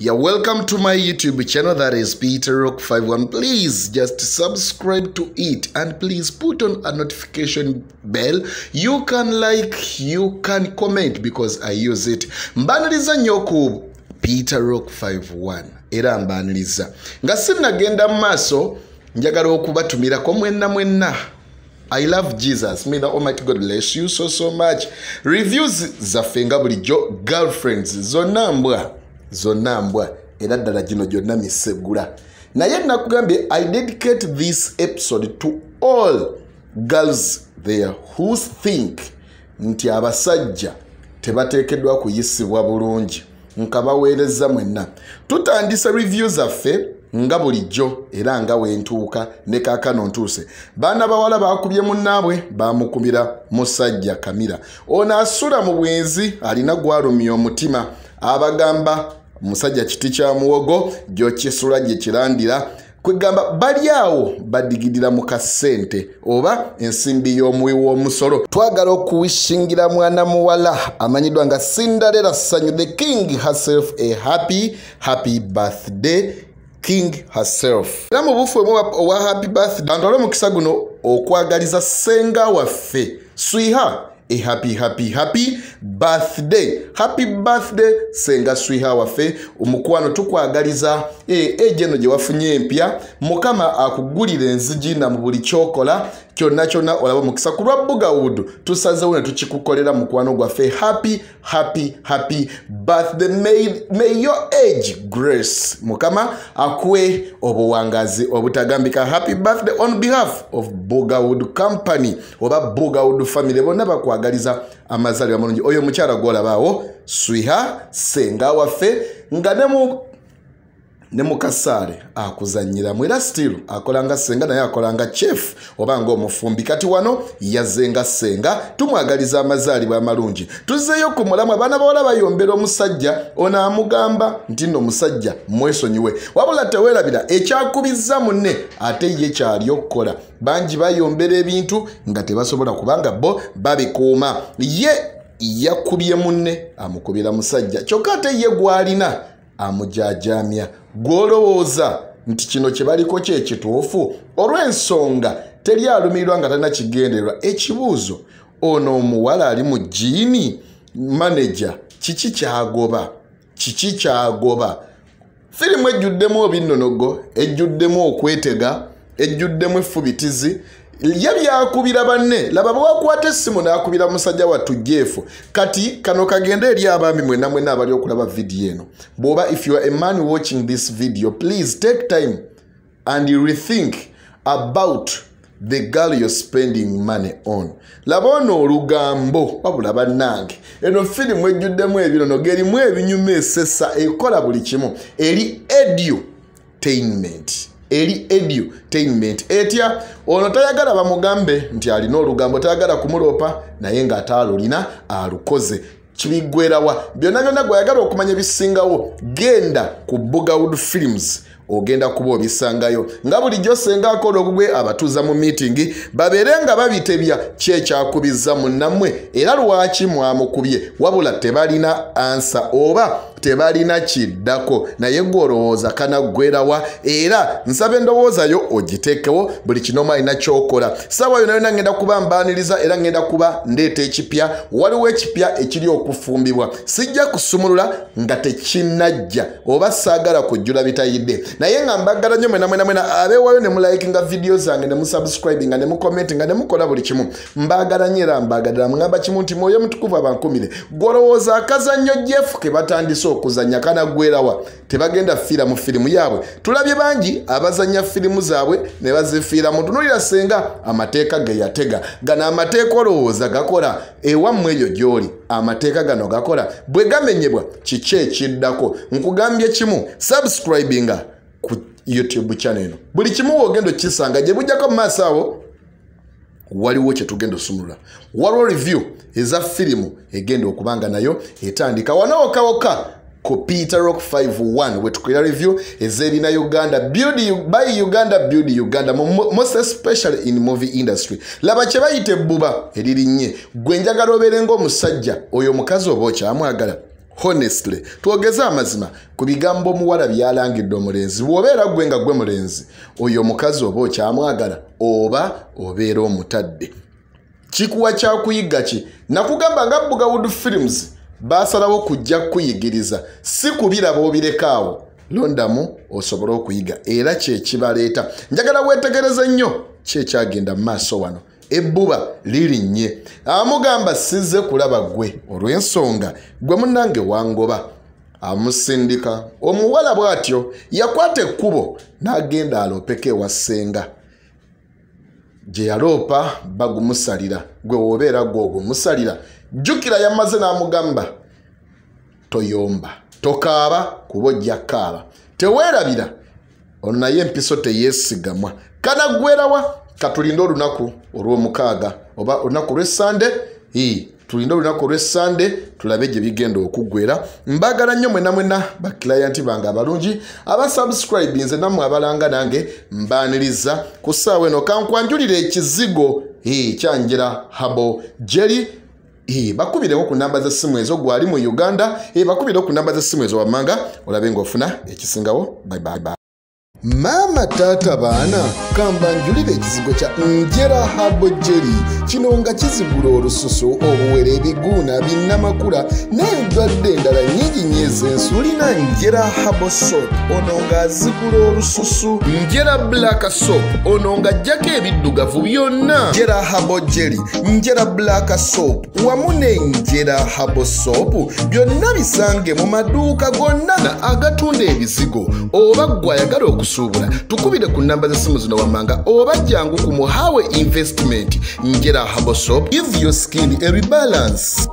Yeah, welcome to my YouTube channel that is Peter Rock 51. Please just subscribe to it and please put on a notification bell. You can like, you can comment because I use it. Mbaniriza nnyo ku Peter Rock 51 era mbaniriza nga sinnagenda mu maaso njagala okubatumirako mwenna mwenna I love Jesus. May the Almighty God bless you so so much. Reviews zaffe nga bulijjo girlfriends zonna mbwa zonna mbwa era ddala gino gyonna misegula. Naye nakugambye i dedicate this episode to all girls there who think nti abasajja tebateekeddwa kuyisibwa bulungi. Nka baweereza mwenna. Tutandisa review zaffe nga bulijjo era nga wentuuka ne kaakano ntuuse. Baana bawala bakubye munnaabwe bamukubira musajja kamira. Ono asula mu bwenzi alina gwalumya omutima abagamba musajja kiti kya muwogo gyokisula gye kirandira kwegamba bali awo badigidira mu kasente oba ensimbi y'omuwi w'omusolo. Twagala okuwishingira mwana muwala amanyiddwa nga cinderella ssanyu the king herself a happy happy birthday king herself. Era mu bufu omu owa happy birthday antwale omukisa guno okwagaliza senga waffe. Swiha a happy happy happy birthday. Happy birthday senga swiha waffe omukwano tukwagaliza eje eno gye wafunye empya mukama akugulira enzigi na mu buli kyokola kyonna kyonna olaba omukisa ku lwa bugawudu tusazewo ne tukikukolera mukwano gwaffe happy happy happy birthday. May, may your age grace. Mukama akuwe obuwangazi obutagambika. Happy birthday on behalf of bugawud company. Oba bugawud family. Bonna bakwagaliza amazaalibwa mulungi oyo omukyala gwolabaawo swiha senga waffe nga ne mu ne mukasaale akuzanyiramu era still akola nga senga naye akola nga chef oba ngaomufumbi kati wano yazze nga senga tumwagaliza amazaalibwa amalungi tuzzeeyo ku mulamu abaana bawala bayombera omusajja ono amugamba nti nno omusajja mwesonyiwe. Wabula teweerabira ekyakubizza munne ate ye kyali okukola bangi bayombera ebintu nga tebasobola kubanga bo babikuuma. Ye yakubye munne amukubira musajja. Kyokka ate ye gwalina amujajamya. Gwolowooza nti kino kye baliko kyekituufu olw'ensonga teri alumirirwa nga talina kigendererwa. Ekibuuzo ono omuwala ali mu jiini maneja kiki kyagoba? Kiki kyagoba? Firimu ejjuddemu obinnonogo ejjuddemu okwetega ejjuddemu effubitizi ye byakubira banne. Laba bwewakwata essimu n'akubira musajja wattu jeefu kati kano kagende eri abaami mwena mwena abali okulaba vidiyo eno. Bw'oba if you are a man watching this video please take time and rethink about the girl you're spending money on. Laba ono olugambo wabula bannange. Eno firimu ejjuddemu ebinono gerimu ebinyuma esesa ekola buli kimu. Eri edutainment eri edutainment etya ono tayagala bamugambe nti alina olugambo tayagala kumuloopa naye ng'ataalulina alukoze. Kibiggwerawa byonna byonna gweyagala okumanya ebisingawo genda ku bugawud films ogenda kuba obisangayo nga bulijjo senga akola ogugwe abatuuza mu miitingi babeere nga babitebya kyekyakubiza munnammwe era lwaki mwamukubye? Wabula tebalina ansa oba tebalina kiddako? Naye gwe olowooza kanaggwerawa era nsaba endowoozayo ogiteekewo buli kinoma alina kyokola. Saawa yona yona ngenda kuba mbaaniriza era ngenda kuba ndeeta ekipya. Waliwo ekipya ekiri okufumbibwa. Sijja kusumulula nga tekinnajja oba saagala kujjula bitayidde naye nga mbaggala nnyo mwena mwena mwena abeewayo ne mulayikinga vidiyo zange ne musubscribinga ne mukomentinga ne mukola buli kimu. Mbaagala nnyo era mbaagalira mugamba kimu nti mwoyo mutukuvu abankumire. Gwolowooza akazannyo jefu ke batandise okuzanya kanaggwerawa tebagenda fiira mu firimu yaabwe. Tulabye bangi abazanya firimu zaabwe ne bazifiira mu tunulira senga amateeka ge yatega. Gano amateeka olowooza gakola. Ewammwe eyo gy'oli amateeka gano gakola. Bwe gamenyebwa kiki ekiddako? Nkugambye kimu subscribinga youtube channel eno. Buli kimu woogenda okisanga gye bujjako mu maaso awo waliwo kyetugenda osumulula waliwo review eza firimu egenda okubanga nayo etandika. Wanowokawoka ku peter rock 51 wetukolera review ez'ebina uganda build by uganda build uganda most especially in movie industry. Laba kye bayita ebbuba eririnnye gwe njagala obeere ngaomusajja oyo omukazi oba okyamwagala honestly twogeze amazima ku bigambo omuwala byalangidde omulenzi bw'obeera gwe nga gwe mulenzi oyo omukazi oba okyamwagala oba obeera omutadde. Kikuwa kyakuyiga ki? Nakugamba nga bugawud films basalawo kujja kukuyigiriza si kubiraba obirekaawo londamu osobole okuyiga era kyekibaleeta njagala weetegereze nnyo kyekyagenda mu maaso wano ebbuba lirinnye amugamba sizze kulaba gwe olw'ensonga gwe munnange wangoba. Amusindika. Omuwala bw'atyo yakwata ekkubo n'agenda aloopeko ewa ssenga. Gye yaloopa bagumusalira. Gwe woobeera gwe ogumusalira. Jjukira yamaze n'amugamba toyomba tokaaba kuba ojja kaaba teweerabira ono naye empiso teyeesigamwa. Kanaggwerawa katulinde olunaku olw'omukaaga oba olunaku olw'essande tulinde olunaku olw'essande tulabe gye bigenda okuggwera mbaagala nnyo mwena mwena bakilayanti bange abalungi abasubscribe nze nammwe abalanga nange mbaaniriza ku ssaawa eno. Kankwanjulira ekizigo kyanjira habo jeri bakubireko ku namba z'essimu ezo gwali mu uganda. Bakubireko ku namba z'essimu ezo wammanga olabe ng'ofuna ekisingawo. Bye maama taata baana kambanjulira ekizigo kya njera habo jeri kino nga kizigula olususu obuwera ebiguuna binnamakula n'endwadde endala nnyingi nnyo ez'ensi olina njera habo sop ono ng'azigula olususu. Njera black sop ono ng'ajjako ebiddugavu byonna. Njera habo jeri njera black sop wamu n'enjera habo sop byonna bisange mu maduuka gonna agatunda ebizigo. Oba ggwe ayagala okusuubula tukubire ku namba z'essimu zino wammanga oba jjangu ku muhawe investment njera habosop give your skin a rebalance